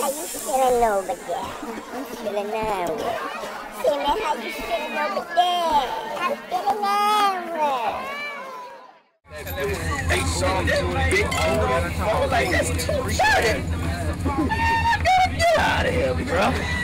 how you feeling over there? I'm feeling nervous. See me how you feeling over there? I'm feeling nervous. Hey, son, big like that's too short. Get out of here, bro.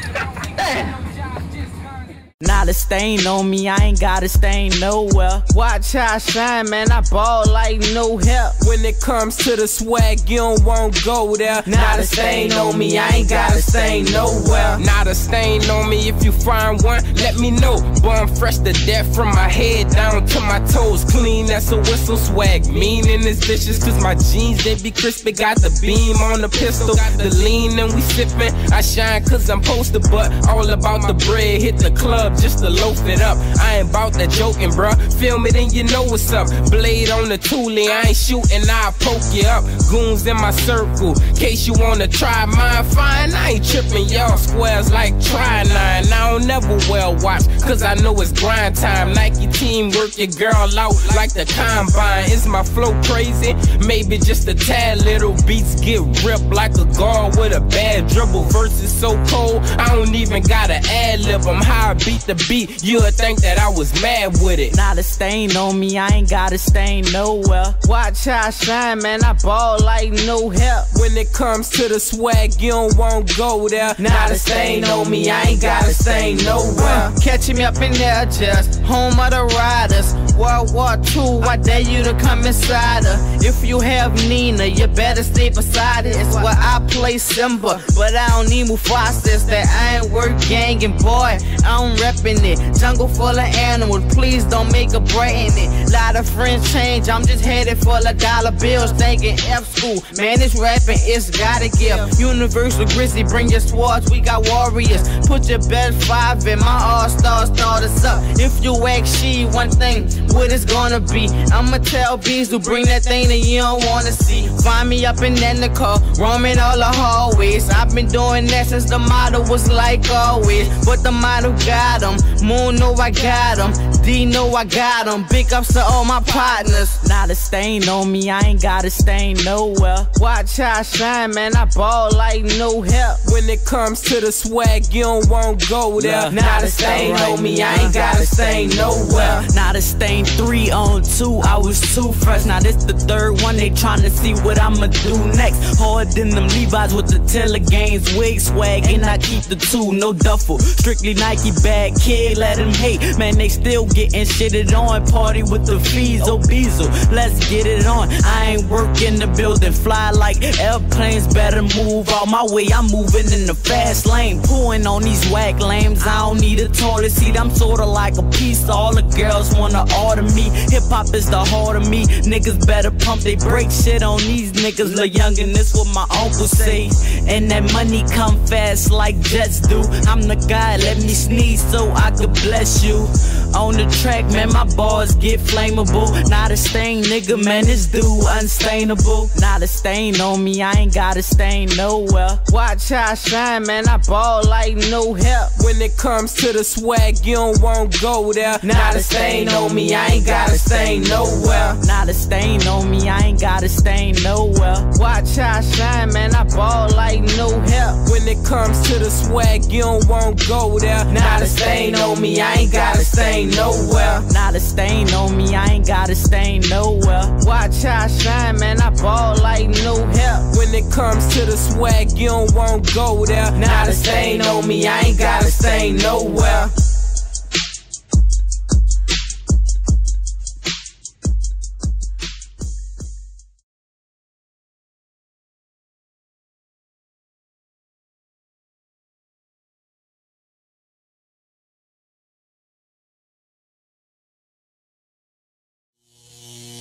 Not a stain on me, I ain't got a stain nowhere. Watch how I shine, man, I ball like no help. When it comes to the swag, you don't want go there. Not a stain on me, I ain't got a stain nowhere. Not a stain on me, if you find one, let me know. I'm fresh to death from my head down to my toes. Clean as a whistle, swag mean it's vicious. Cause my jeans, they be crispy. Got the beam on the pistol, the lean and we sippin'. I shine cause I'm posted, but all about the bread. Hit the club just to loaf it up. I ain't bout that joking, bruh. Film it and you know what's up. Blade on the toolie, I ain't shooting, I'll poke you up. Goons in my circle, case you wanna try mine, fine. I ain't tripping, y'all squares like try nine. I don't never wear watch, cause I know it's grind time. Nike team work your girl out like the combine. Is my flow crazy? Maybe just a tad little beats get ripped like a guard with a bad dribble. Verses so cold, I don't even gotta ad lib. I'm high beat the beat, you would think that I was mad with it. Not a stain on me, I ain't got a stain nowhere. Watch how I shine, man, I ball like no help. When it comes to the swag, you don't want go there. Not a stain on me, I ain't got a stain nowhere. Catching me up in there, just home of the riders. World War II, I dare you to come inside her. If you have Nina, you better stay beside it. It's where I play Simba, but I don't need Mufasa. That I ain't work gangin', boy. I'm reppin' it. Jungle full of animals, please don't make a break in it. Lot of friends change, I'm just headed for the dollar bills. Thinking F school, man, it's rapping, it's gotta give. Universal Grizzly, bring your swords, we got warriors. Put your best five in, my all stars start us up. If you ask she one thing, what it's gonna be? I'ma tell bees to bring that thing that you don't wanna see. Find me up in that car, roaming all the hallways. I've been doing that since the model was like always. But the model got him, Moon know I got him, D know I got him. Big ups to all my partners. Not a stain on me, I ain't got a stain nowhere. Watch how I shine, man, I ball like no help. When it comes to the swag, you don't want go there. Not a stain on me, I ain't got a stain nowhere. Not a stain three on two, I was too fresh. Now this the third one, they tryna see what I'ma do next. Hard than them Levi's with the Taylor Gaines wig swag, and I keep the two, no duffel. Strictly Nike bag, kid, let them hate. Man, they still getting shitted on. Party with the fees, oh, Obeezel. Let's get it on. I ain't working the building, fly like airplanes. Better move out my way. I'm moving in the fast lane, pulling on these whack lames. I don't need a toilet seat. I'm sorta like a piece. All the girls wanna order me. Hip hop is the heart of me. Niggas better pump. They break shit on these niggas. Look youngin', this what my uncle say. And that money come fast like jets do. I'm the guy. Let me sneeze so I could bless you. On the track, man, my bars get flammable. Not a stain, nigga, man, it's due unstainable. Not a stain on me, I ain't got a stain nowhere. Watch how I shine, man, I ball like no help. When it comes to the swag, you don't want go there. Not a stain on me, I ain't got a stain nowhere. Not a stain on me, I ain't got a stain nowhere. Watch how I shine, man, I ball like no help. When it comes to the swag, you don't want go there. Not a stain on me, I ain't got a stain nowhere. Not a stain on me, I ain't got a stain nowhere. Watch how I shine, man, I ball like no help. When it comes to the swag, you don't want go there. Not a stain on me, I ain't got a stain nowhere.